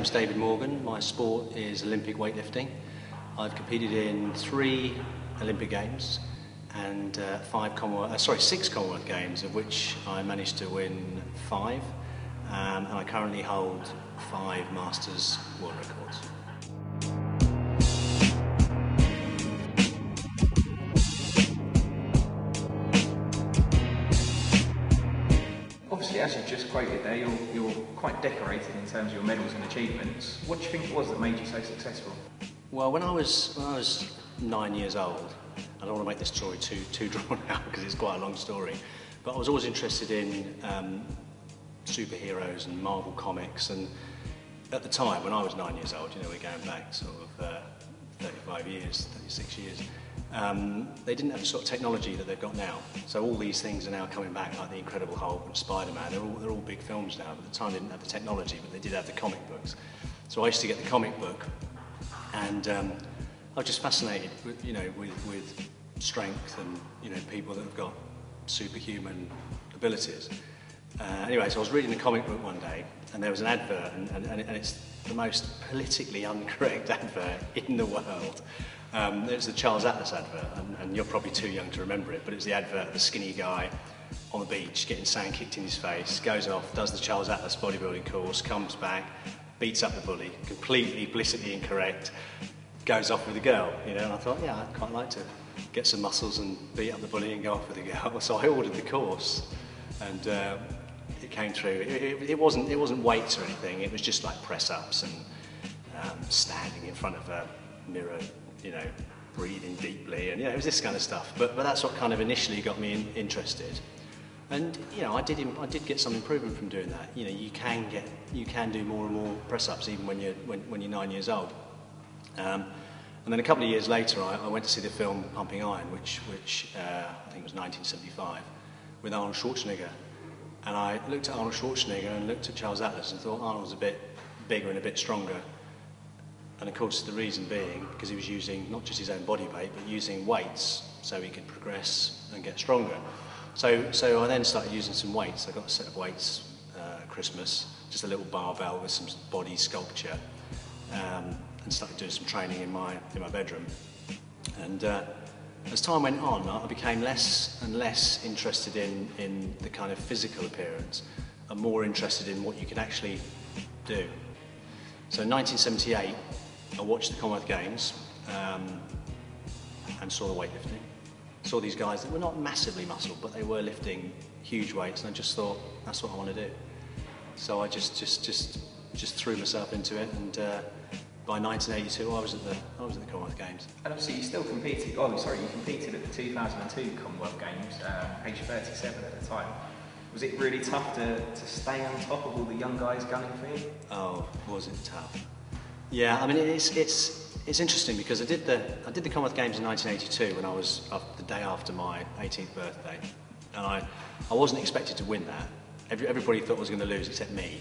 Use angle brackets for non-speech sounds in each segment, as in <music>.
name's David Morgan. My sport is Olympic weightlifting. I've competed in three Olympic Games and uh, five Commonwealth, uh, sorry, six Commonwealth Games, of which I managed to win five. Um, and I currently hold five Masters world records. As you just quoted there, you're, you're quite decorated in terms of your medals and achievements. What do you think it was that made you so successful? Well, when I was when I was nine years old, I don't want to make this story too too <laughs> drawn out because it's quite a long story, but I was always interested in um, superheroes and Marvel comics, and at the time when I was nine years old, you know, we're going back sort of uh, 35 years, 36 years. Um, they didn't have the sort of technology that they've got now. So all these things are now coming back, like the Incredible Hulk and Spider-Man. They're all, they're all big films now. But at the time, they didn't have the technology, but they did have the comic books. So I used to get the comic book, and um, I was just fascinated, with, you know, with, with strength and you know people that have got superhuman abilities. Uh, anyway, so I was reading a comic book one day, and there was an advert, and, and, and it's the most politically incorrect <laughs> advert in the world. Um, it was the Charles Atlas advert, and, and you're probably too young to remember it, but it was the advert of the skinny guy on the beach getting sand kicked in his face, goes off, does the Charles Atlas bodybuilding course, comes back, beats up the bully, completely implicitly incorrect, goes off with a girl, you know, and I thought, yeah, I'd quite like to get some muscles and beat up the bully and go off with a girl. <laughs> So I ordered the course, and um, it came through. It, it, it, wasn't it wasn't weights or anything. It was just like press ups and um, standing in front of a mirror, you know, breathing deeply, and know, it was this kind of stuff. But but that's what kind of initially got me in, interested. And you know, I did I did get some improvement from doing that. You know, you can get you can do more and more press ups even when you're when, when you're nine years old. Um, and then a couple of years later, I, I went to see the film Pumping Iron, which which uh, I think was 1975, with Arnold Schwarzenegger. And I looked at Arnold Schwarzenegger and looked at Charles Atlas and thought Arnold was a bit bigger and a bit stronger. And of course, the reason being because he was using not just his own body weight, but using weights so he could progress and get stronger. So, so I then started using some weights. I got a set of weights uh, Christmas, just a little barbell with some body sculpture, um, and started doing some training in my in my bedroom. And uh, as time went on, I became less and less interested in, in the kind of physical appearance and more interested in what you can actually do. So in 1978, I watched the Commonwealth Games um, and saw the weightlifting. Saw these guys that were not massively muscled, but they were lifting huge weights, and I just thought, that's what I want to do. So I just, just, just, just threw myself into it, and uh, by 1982, I was at the I was at the Commonwealth Games. And obviously, you still competed. Oh, sorry, you competed at the 2002 Commonwealth Games, um, age 37 at the time. Was it really tough to, to stay on top of all the young guys gunning for you? Oh, was it tough? Yeah, I mean it's it's it's interesting because I did the I did the Commonwealth Games in 1982 when I was uh, the day after my 18th birthday, and I I wasn't expected to win that. Every, everybody thought I was going to lose except me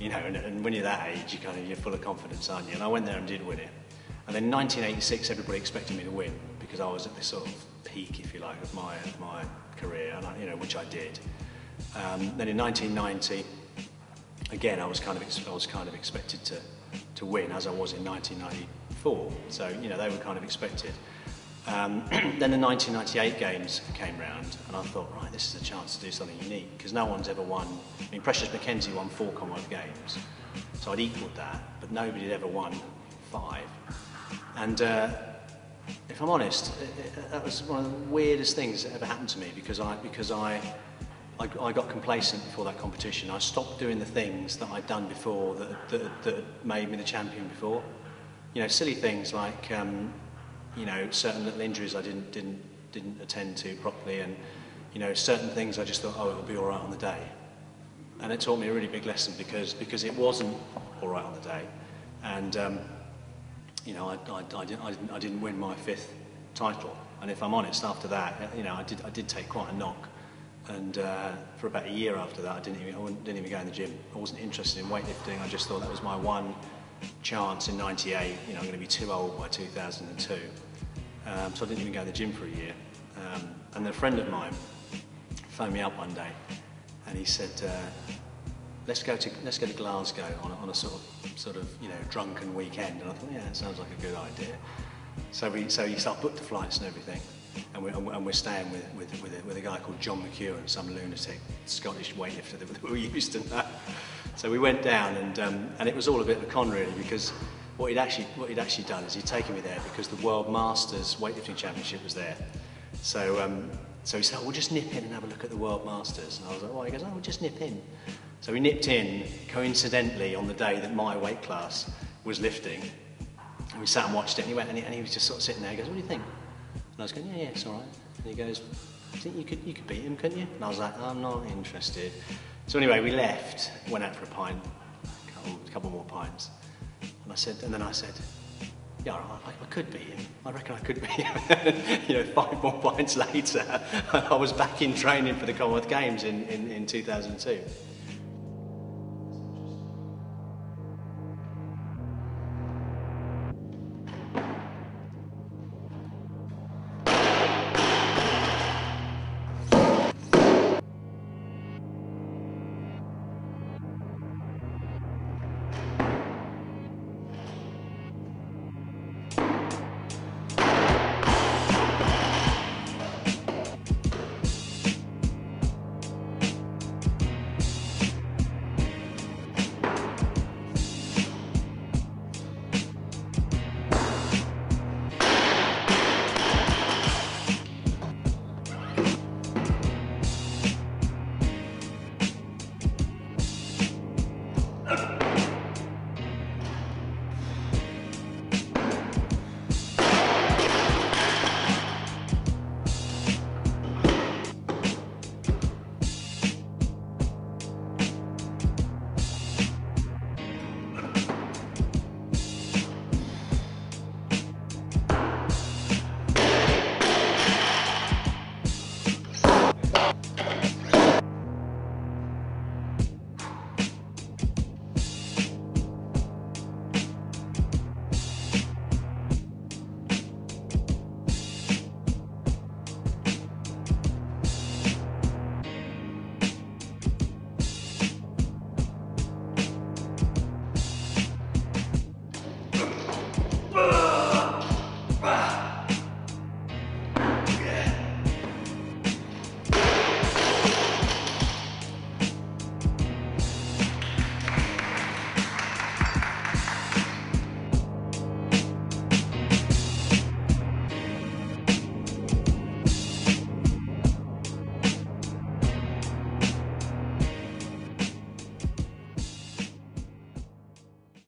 you know, and, and, when you're that age, you kind of, you're full of confidence, aren't you? And I went there and did win it. And then 1986, everybody expected me to win because I was at this sort of peak, if you like, of my, of my career, and I, you know, which I did. Um, then in 1990, again, I was kind of, I was kind of expected to, to win as I was in 1994. So, you know, they were kind of expected. Um, <clears throat> then the 1998 games came round, and I thought, right, this is a chance to do something unique because no one's ever won. I mean, Precious McKenzie won four Commonwealth Games, so I'd equalled that, but nobody had ever won five. And uh, if I'm honest, it, it, that was one of the weirdest things that ever happened to me because I because I, I, I got complacent before that competition. I stopped doing the things that I'd done before that, that, that made me the champion before. You know, silly things like. Um, you know, certain little injuries I didn't, didn't, didn't attend to properly and, you know, certain things I just thought, oh, it'll be all right on the day. And it taught me a really big lesson because, because it wasn't all right on the day. And, um, you know, I, I, I, didn't, I, didn't, I didn't win my fifth title. And if I'm honest, after that, you know, I did, I did take quite a knock. And uh, for about a year after that, I didn't even, I didn't even go in the gym. I wasn't interested in weightlifting. I just thought that was my one chance in 98, you know, I'm going to be too old by 2002. Um, so I didn't even go to the gym for a year. Um, and then a friend of mine phoned me up one day and he said, uh, let's go to let's go to Glasgow on a, on a sort of sort of you know drunken weekend. And I thought, yeah, that sounds like a good idea. So we so you start booked the flights and everything, and we're, and we're staying with with with a, with a guy called John McEwen, some lunatic Scottish weightlifter that we <laughs> used to know. So we went down, and um, and it was all a bit of a con really because. What he'd actually what he'd actually done is he'd taken me there because the World Masters weightlifting championship was there. So um, so he said, oh, we'll just nip in and have a look at the World Masters. And I was like, why? He goes, oh, we'll just nip in. So we nipped in, coincidentally, on the day that my weight class was lifting. And we sat and watched it, and he went, and he, and he was just sort of sitting there. He goes, what do you think? And I was going, yeah, yeah, it's all right. And he goes, I think you could, you could beat him, couldn't you? And I was like, I'm not interested. So anyway, we left, went out for a pint, a couple, a couple more pints. And I said, and then I said, yeah, I, I could beat him. I reckon I could beat him. <laughs> you know, five more pints <laughs> later, I was back in training for the Commonwealth Games in, in, in 2002.